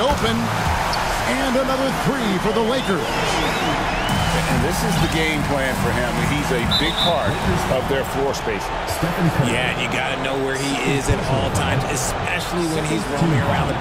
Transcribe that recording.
it open. And another three for the Lakers. And this is the game plan for him. He's a big part of their floor spacing. Yeah, you got to know where he is at all times, especially when he's roaming around the